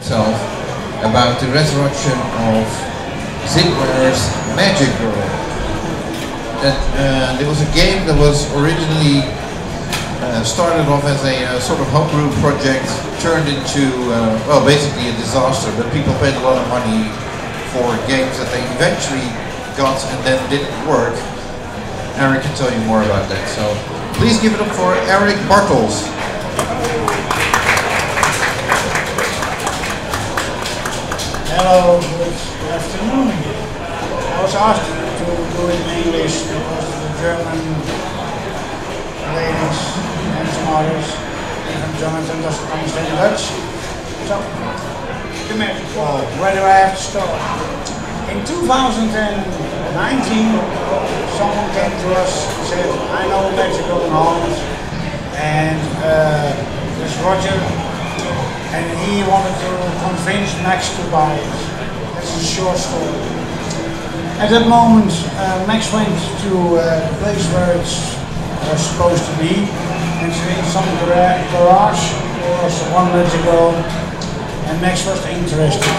itself about the resurrection of Zidware's Magic Girl. That uh, there was a game that was originally uh, started off as a uh, sort of homebrew project, turned into uh, well, basically a disaster. But people paid a lot of money for games that they eventually got and then didn't work. Eric can tell you more about that. So please give it up for Eric Bartels. Hello, good afternoon. I was asked to do it in English because the German ladies and some others, even Jonathan doesn't understand Dutch. So, ball. Where do I have to start? In 2019, someone came to us and said, I know Mexico and Holland, and uh, there's Rogier and he wanted to convince Max to buy it. That's a short story. At that moment, uh, Max went to uh, the place where it was supposed to be, and it's in some gra- garage, it was one month ago, and Max was interested.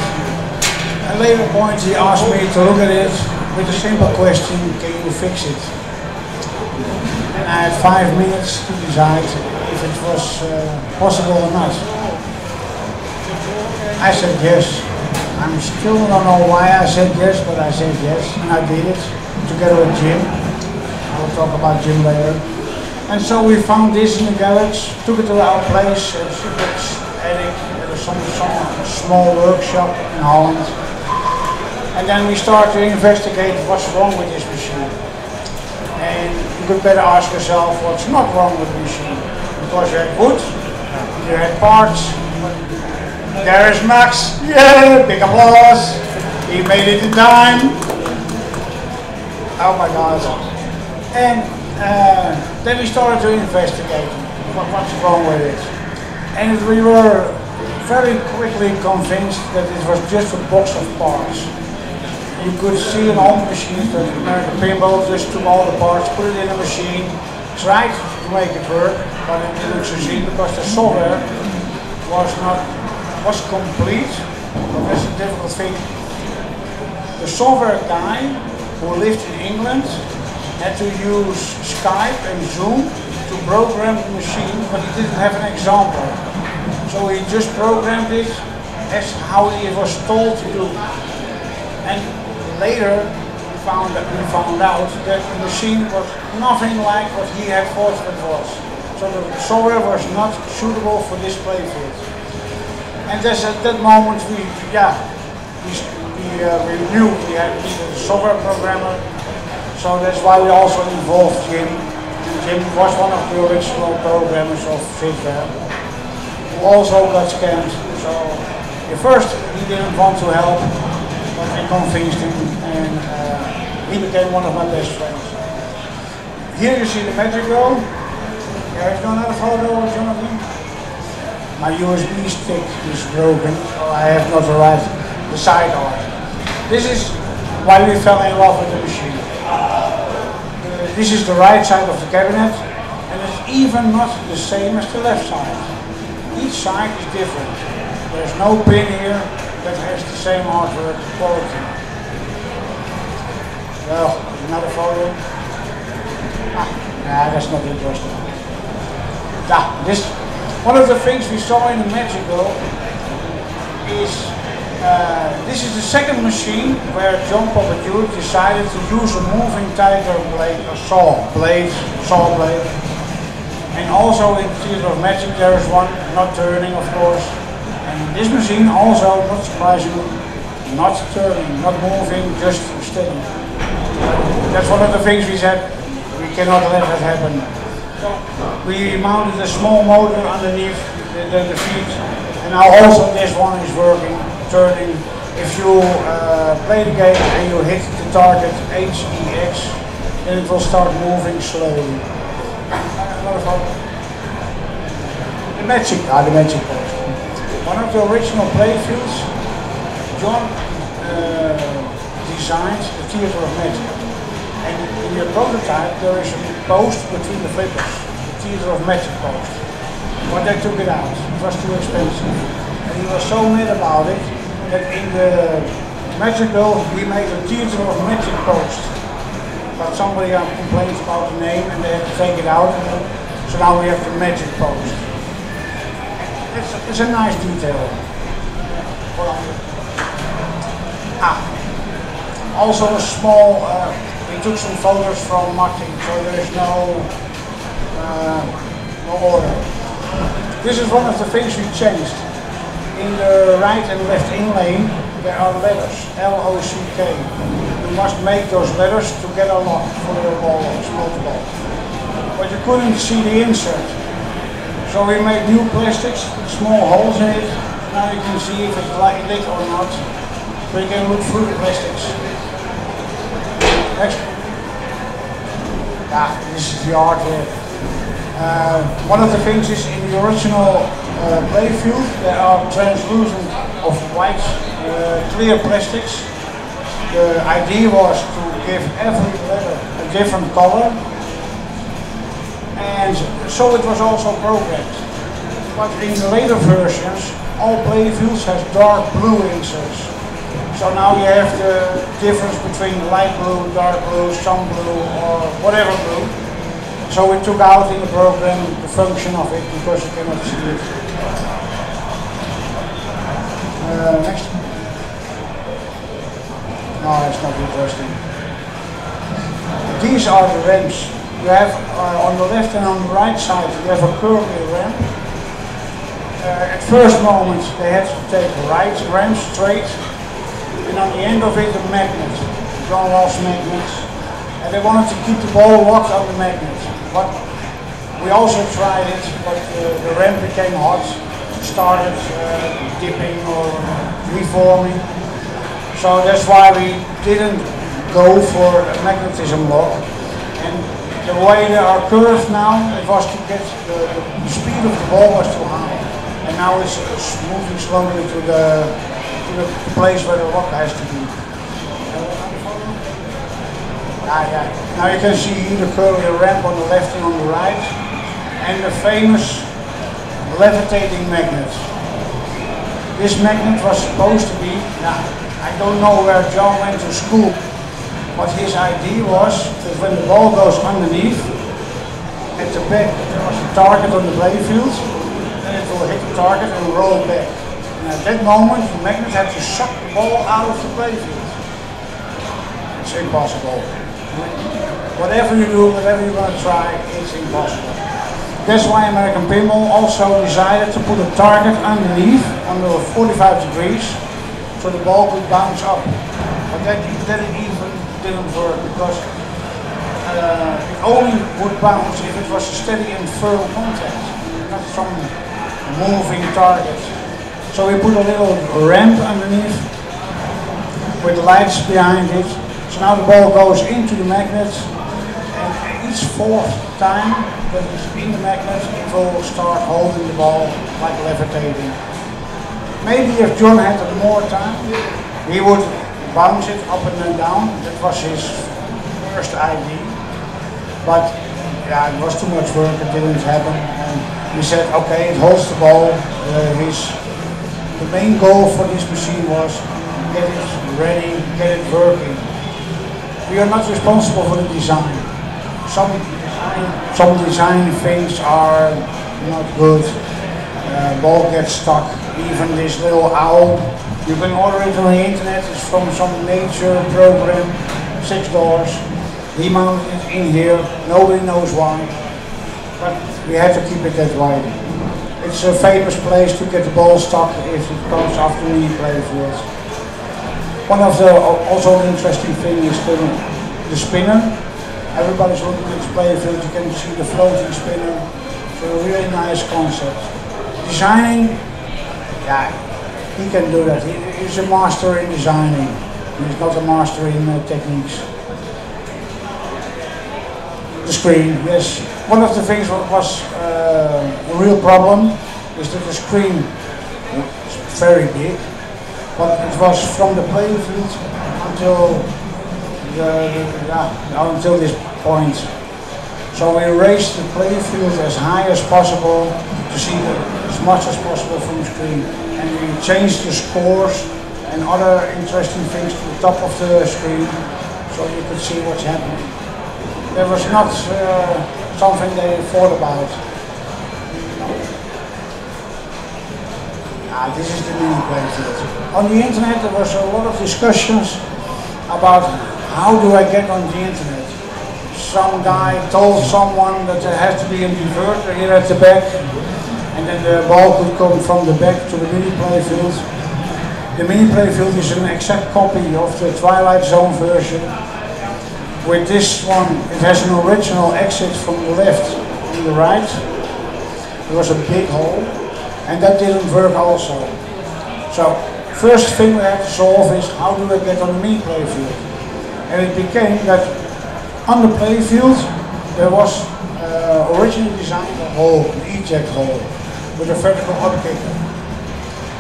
At a later point, he asked me to look at it with a simple question, can you fix it? And I had five minutes to decide if it was uh, possible or not. I said yes. I'm still don't know why I said yes, but I said yes, and I did it together with Jim. I will talk about Jim later. And so we found this in the garage, took it to our place, a secret attic, at some, some small workshop in Holland. And then we started to investigate what's wrong with this machine. And you could better ask yourself what's not wrong with the machine. Because you had wood, you had parts, there is Max. Yeah, big applause. He made it in time. Oh my God. And uh, then we started to investigate what, what's wrong with it. And we were very quickly convinced that it was just a box of parts. You could see in all machines that American Pinball just took all the parts, put it in a machine, tried to make it work, but it didn't succeed because the software was not was complete, but that's a difficult thing. The software guy who lived in England had to use Skype and Zoom to program the machine, but he didn't have an example. So he just programmed it as how he was told to do. And later we found, that we found out that the machine was nothing like what he had thought it was. So the software was not suitable for this playfield. And that's at that moment we, yeah, we, we, uh, we knew we had needed a software programmer. So that's why we also involved Jim. Jim was one of the original programmers of Zidware, who also got scammed. So at first he didn't want to help, but I convinced him and uh, he became one of my best friends. Here you see the Magic Girl. There is another photo of Jonathan my USB stick is broken, so I have not arrived the side art. This is why we fell in love with the machine. This is the right side of the cabinet, and it's even not the same as the left side. Each side is different. There's no pin here that has the same artwork quality. Well, another photo. Ah, nah, that's not interesting. Yeah, this one of the things we saw in Girl is uh, this is the second machine where John Popadiuk decided to use a moving tiger blade, a saw blade, saw blade. And also in Theatre of Magic there is one, not turning of course. And this machine also, not surprisingly, not turning, not moving, just steady. That's one of the things we said, we cannot let that happen. We mounted a small motor underneath the, the, the feet and now also this one is working, turning. If you uh, play the game and you hit the target HEX, then it will start moving slowly. The magic, ah, the magic. One of the original playfields, John uh, designed the Theatre of Magic. And in the prototype there is a post between the flippers, the Theatre of Magic post. But they took it out, it was too expensive. And he was so mad about it that in the Magic Girl we made a theater of magic post. But somebody complained about the name and they had to take it out. So now we have the magic post. It's, it's a nice detail. Ah, also a small, uh, we took some photos from Martin, so there is no, uh, no order. This is one of the things we changed. In the right and left in lane, there are letters, L-O-C-K. You must make those letters to get a lock for your ball, small ball. But you couldn't see the insert. So we made new plastics with small holes in it. Now you can see if it's lit or not. You can look through the plastics. Yeah, this is the artwork. Uh, one of the things is in the original uh, playfield there are translucent of white uh, clear plastics. The idea was to give every letter a different color and so it was also programmed. But in the later versions all playfields has dark blue inserts. So now you have the difference between light blue, dark blue, sun blue, or whatever blue. So we took out in the program the function of it because you cannot see it. Uh, next. No, it's not interesting. These are the ramps. You have uh, on the left and on the right side you have a curvy ramp. Uh, at first moment they had to take right ramp straight and on the end of it a magnet, John Ross magnet. And they wanted to keep the ball locked on the magnet. But we also tried it, but uh, the ramp became hot, started uh, dipping or reforming. So that's why we didn't go for a magnetism lock. And the way they are curved now, it was to get the, the speed of the ball was too high. And now it's moving slowly to the to the place where the rock has to be. Ah, yeah. Now you can see the curly ramp on the left and on the right, and the famous levitating magnet. This magnet was supposed to be, now, I don't know where John went to school, but his idea was that when the ball goes underneath, at the back there was a target on the playfield, and it will hit the target and roll back. And at that moment, the had to suck the ball out of the playfield. It's impossible. Whatever you do, whatever you're going to try, it's impossible. That's why American Pinball also decided to put a target underneath, under 45 degrees, so the ball could bounce up. But that, that even didn't work because uh, it only would bounce if it was steady and firm contact, not some moving target. So we put a little ramp underneath with lights behind it. So now the ball goes into the magnet and each fourth time that it's in the magnet it will start holding the ball like levitating. Maybe if John had more time he would bounce it up and down. That was his first idea. But yeah, it was too much work, it didn't happen. And he said, okay, it holds the ball. Uh, his the main goal for this machine was get it ready, get it working. We are not responsible for the design. Some design, some design things are not good. Uh, ball gets stuck. Even this little owl, you can order it on the internet. It's from some nature program, six dollars. He mounted it in here. Nobody knows why, but we have to keep it that way. It's a famous place to get the ball stuck if it comes after mini playfield. One of the also interesting thing is the, the spinner. Everybody's looking at this playfield, you can see the floating spinner. So a really nice concept. Designing, yeah, he can do that. He, he's a master in designing. He's not a master in uh, techniques. The screen, yes. One of the things what was uh, a real problem is that the screen is very big, but it was from the playing field until the, yeah, until this point. So we raised the playing field as high as possible to see the much as possible from the screen. And we changed the scores and other interesting things to the top of the screen so you could see what's happening. There was not uh, something they thought about. Ah, this is the mini playfield. On the internet there was a lot of discussions about how do I get on the internet. Some guy told someone that there has to be a diverter here at the back and then the ball could come from the back to the mini playfield. The mini playfield is an exact copy of the Twilight Zone version. With this one, it has an original exit from the left and the right. There was a big hole, and that didn't work also. So, first thing we had to solve is how do I get on the mini playfield? And it became that on the playfield there was uh, originally designed a hole, an eject hole, with a vertical up kicker.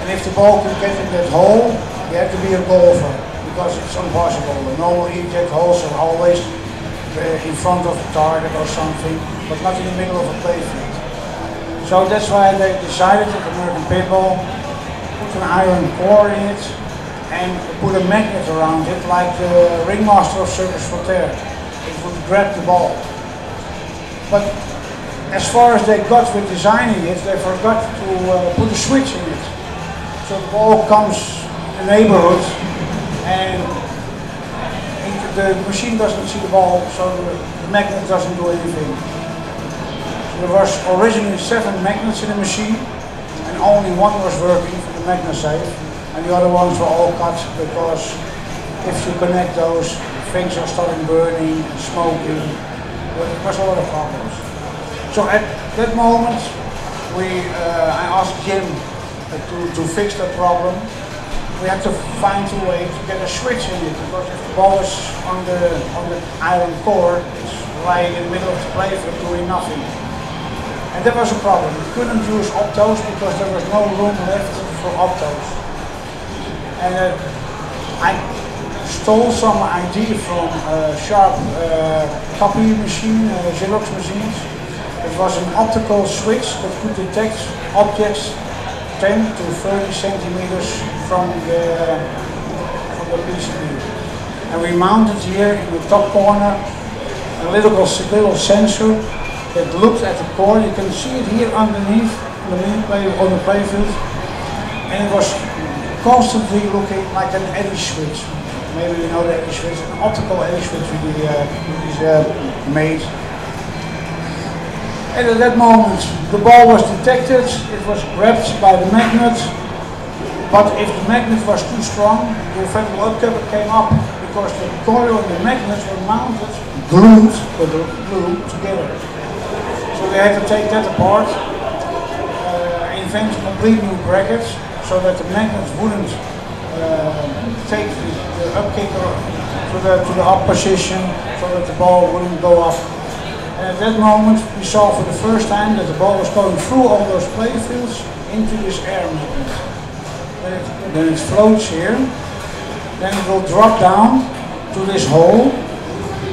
And if the ball could get in that hole, you had to be a golfer because it's impossible. The normal eject holes are always uh, in front of the target or something, but not in the middle of a playfield. So that's why they decided at American Pinball put an iron core in it and put a magnet around it like the ringmaster of Circus Voltaire. It would grab the ball. But as far as they got with designing it, they forgot to uh, put a switch in it. So the ball comes in the neighborhood and the machine doesn't see the ball, so the, magnet doesn't do anything. So there was originally seven magnets in the machine and only one was working for the magnet safe and the other ones were all cut because if you connect those, things are starting burning and smoking. it was a lot of problems. So at that moment, we, uh, I asked Jim to, to fix that problem. We had to find a way to get a switch in it because if the ball is on the on the iron core, it's lying in the middle of the playfield doing nothing. And that was a problem. We couldn't use optos because there was no room left for optos. And uh, I stole some idea from a sharp uh, copy machine, uh, Xerox machines. It was an optical switch that could detect objects 10 to 30 centimeters from the, from the PCB. And we mounted here in the top corner a little, little sensor that looked at the core. You can see it here underneath the play, on the playfield. And it was constantly looking like an eddy switch. Maybe you know the eddy switch, an optical eddy switch we uh, is uh, made and at that moment, the ball was detected, it was grabbed by the magnet, but if the magnet was too strong, the vertical upkicker came up because the coil and the magnet were mounted, glued, glued together. So they had to take that apart, uh, invent complete new brackets, so that the magnets wouldn't uh, take the, the up kicker to the, to the up position, so that the ball wouldn't go up and at that moment, we saw for the first time that the ball was going through all those playfields into this air magnet. Then it, floats here, then it will drop down to this hole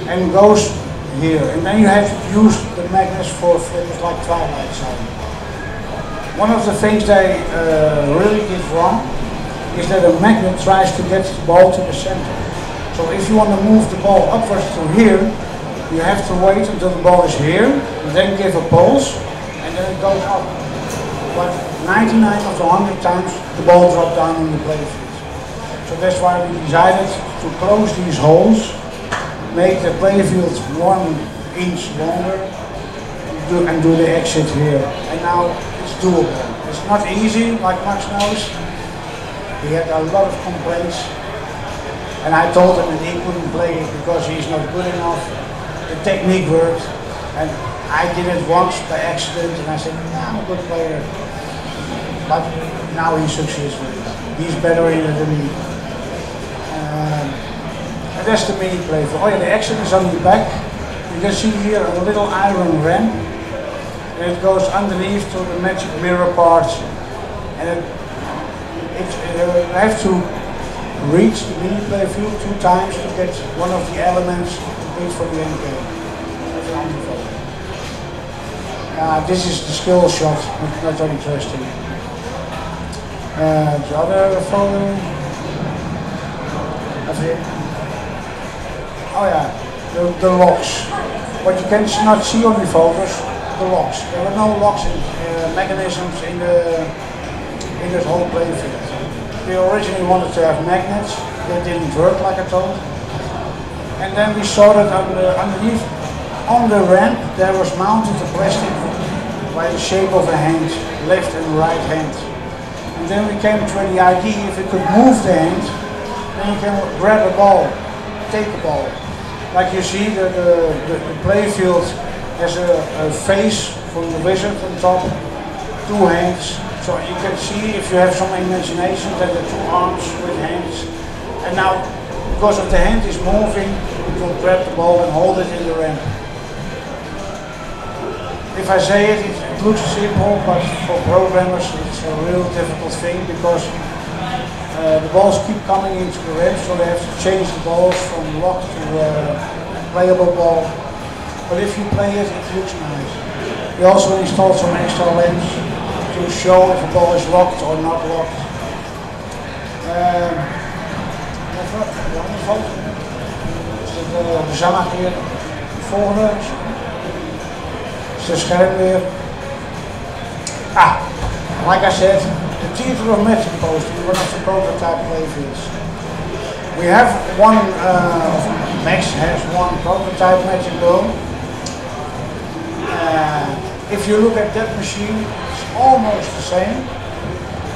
and goes here. And then you have to use the magnets for things like Twilight Zone. One of the things they uh, really did wrong is that a magnet tries to get the ball to the center. So if you want to move the ball upwards to here, you have to wait until the ball is here, then give a pulse, and then it goes up. But 99 of the 100 times, the ball dropped down on the playfield. So that's why we decided to close these holes, make the playfield one inch longer, do, and do the exit here. And now it's doable. It's not easy, like Max knows. He had a lot of complaints. And I told him that he couldn't play it because he's not good enough the technique works. And I did it once by accident, and I said, nah, I'm a good player. But now he succeeds with it. He's better in it than me. Um, and that's the mini play. For, oh yeah, the action is on the back. You can see here a little iron ramp. And it goes underneath to the magic mirror part. And it, it, uh, I have to reach the mini play field two times to get one of the elements for the end game. Uh, this is the skill shot, not, that interesting. Uh, the other photo. That's it. Oh yeah, the, the locks. What you can not see on the photos, the locks. There were no locks in, uh, mechanisms in the in this whole playing field. We originally wanted to have magnets, they didn't work like I told. And then we saw that under, uh, underneath on the ramp there was mounted a plastic by the shape of a hand, left and right hand. And then we came to the idea if we could move the hand, then you can grab a ball, take a ball. Like you see the, the, the, the play field has a, a face from the wizard on top, two hands. So you can see if you have some imagination that the two arms with hands. And now because of the hand is moving, you will grab the ball and hold it in the ramp. If I say it, it looks simple, but for programmers it's a real difficult thing because uh, the balls keep coming into the ramp, so they have to change the balls from locked to uh, playable ball. But if you play it, it looks nice. We also installed some extra lamps to show if a ball is locked or not locked. Um, Is dit uh, de zaag hier? De volgende? Is scherm weer? Ah, like I said, the theater of Magic Post is one of the prototype playfields. We have one, uh, Max has one prototype Magic Girl. Uh, if you look at that machine, it's almost the same,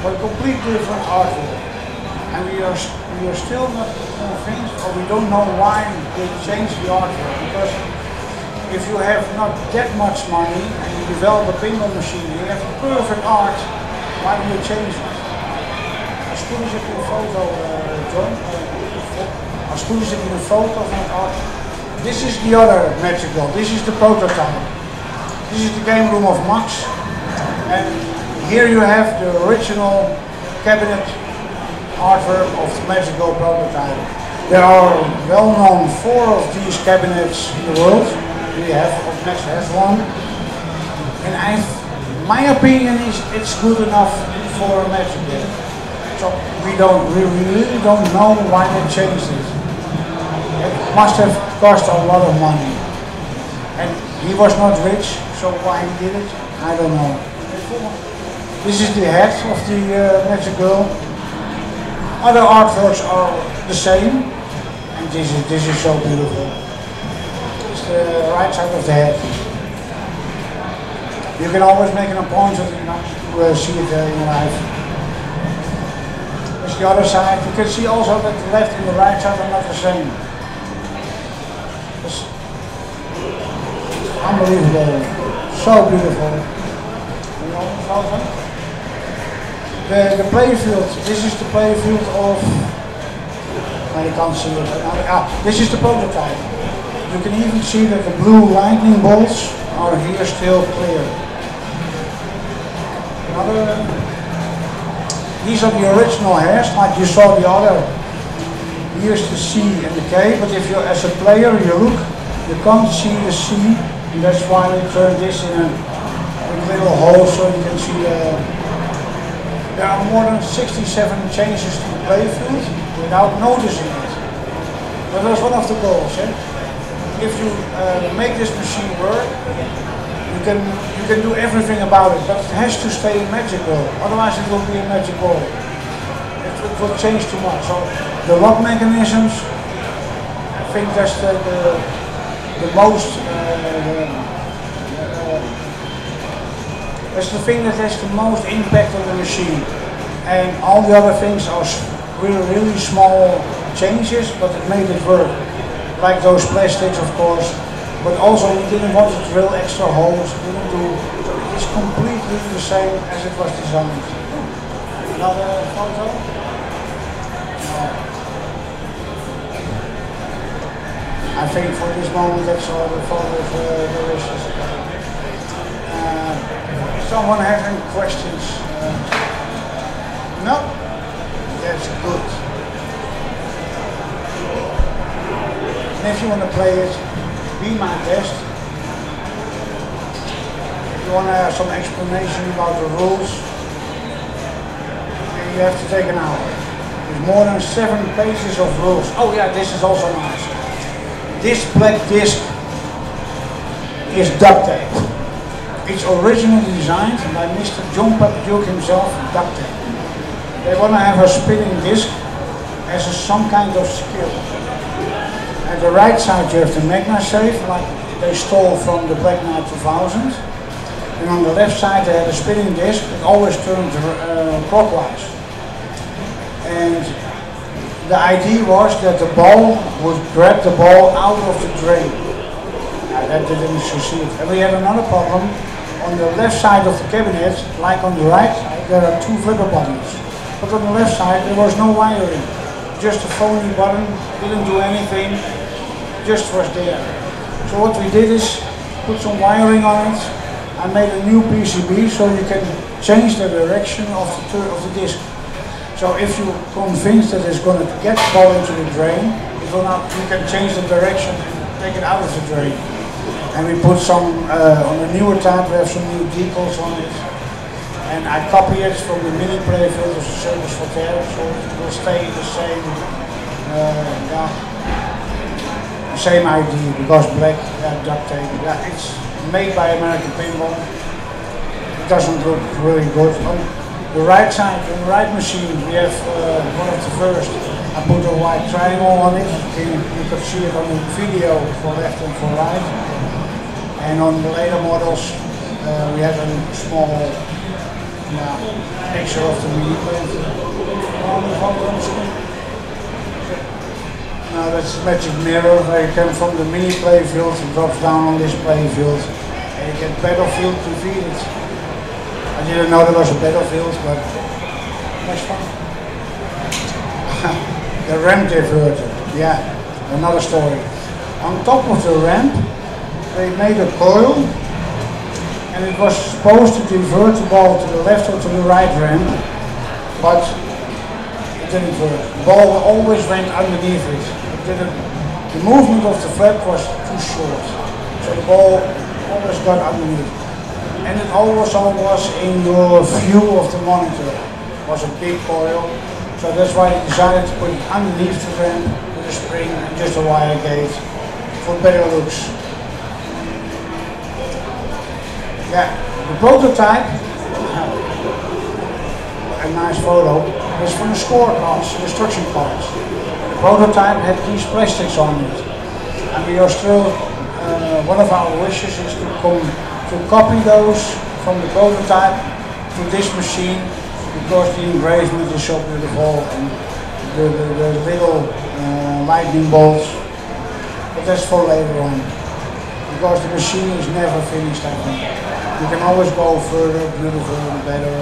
but completely different artwork. And we are, we are still not convinced, or we don't know why they changed the artwork, because if you have not that much money and you develop a pinball machine you have perfect art, why do you change it? Als goed is het in een foto, uh, John. Uh, als goed is het in een foto van art. This is the other Magic Doll. This is the prototype. This is the game room of Max. And here you have the original cabinet artwork of the Magic prototype. There are well-known four of these cabinets in the world we have, Max has one. And I, my opinion is it's good enough for a game. So we don't, we really don't know why they changed it. It must have cost a lot of money. And he was not rich, so why he did it, I don't know. This is the head of the uh, girl. Other artworks are the same, and this is, this is so beautiful It's the right side of the head. You can always make an appointment you to uh, see it uh, in. There's the other side. You can see also that the left and the right side are not the same. It's unbelievable. So beautiful. The, the playfield, this is the playfield of, can't see it. Ah, this is the prototype. You can even see that the blue lightning bolts are here still clear. Another, these are the original hairs, like you saw the other. Here's the C and the K, but if you, as a player, you look, you can't see the C, and that's why we turned this in a, a little hole so you can see the, there are more than 67 changes to the playfield without noticing it. But that's one of the goals. Eh? if you uh, make this machine work, you can you can do everything about it, but it has to stay magical. Otherwise, it will be a magic ball. It, it will change too much. So the lock mechanisms, I think that's the the, the most. Uh, uh, that's the thing that has the most impact on the machine, and all the other things are really really small changes, but it made it work like those plastics of course, but also we didn't want to drill extra holes, didn't do, so it is completely the same as it was designed. Another photo? I think for this moment that's all the photos uh, there is. Someone have any questions? No? That's good. And if you want to play it, be my guest. If you want to have some explanation about the rules, you have to take an hour. There's more than seven pages of rules. Oh yeah, this is also nice. This black disc is duct tape. It's originally designed by Mr. John Duke himself, tape. They want to have a spinning disc as a, some kind of skill. At the right side you have the Magna-Save, like they stole from the Black Knight 2000. And on the left side they had a spinning disc that always turned uh, clockwise. And the idea was that the ball would grab the ball out of the drain. That didn't succeed. And we had another problem. On the left side of the cabinet, like on the right side, there are two flipper buttons. But on the left side there was no wiring. Just a phony button, didn't do anything, just was there. So what we did is put some wiring on it. I made a new PCB so you can change the direction of the, of the disc. So if you're convinced that it's going to get ball into the drain, you can change the direction and take it out of the drain. And we put some, uh, on the newer type, we have some new decals on it. And I copy it from the mini play filters of Circus Voltaire, so it will stay the same, uh, yeah, same idea, because black, yeah, duct tape, yeah, it's made by American Pinball. It doesn't look really good. On the right side, on the right machine, we have uh, one of the first. I put a white triangle on it. You, you could see it on the video for left and for right. And on the later models, uh, we have a small picture of the mini plant. Now that's the magic mirror where you come from the mini playfield, it drops down on this playfield, and you get battlefield to feed it. I didn't know there was a battlefield, but that's fun. the ramp diverter, yeah, another story. On top of the ramp, they made a coil, and it was supposed to divert the ball to the left or to the right ramp, but it didn't work. The ball always went underneath it. it didn't, the movement of the flap was too short, so the ball always got underneath. And it also was in your view of the monitor. It was a big coil, so that's why they decided to put it underneath the ramp with a spring and just a wire gate for better looks. Yeah, the prototype, a nice photo, is from the score cards, the instruction cards. The prototype had these plastics on it. And we are still, uh, one of our wishes is to come to copy those from the prototype to this machine because the engravement is so beautiful and the, the, the little uh, lightning bolts. But that's for later on because the machine is never finished I think. Can always go further, beautiful, better.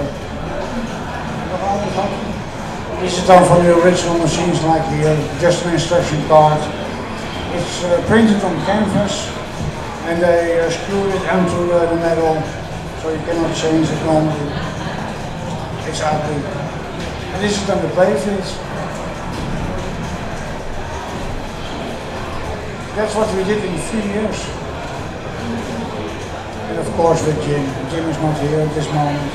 This is done from the original machines like here, just an instruction card. It's uh, printed on canvas and they uh, screw it onto uh, the metal so you cannot change it normally. It's ugly. And this is done the playfield. That's what we did in three years. Course with Jim. Jim is not here at this moment.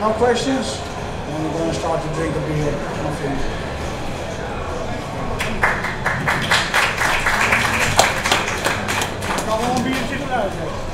No questions? We're going to start to drink a beer. Nothing. Kan wel een biertje eruit.